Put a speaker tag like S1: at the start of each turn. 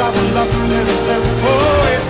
S1: estaba la flor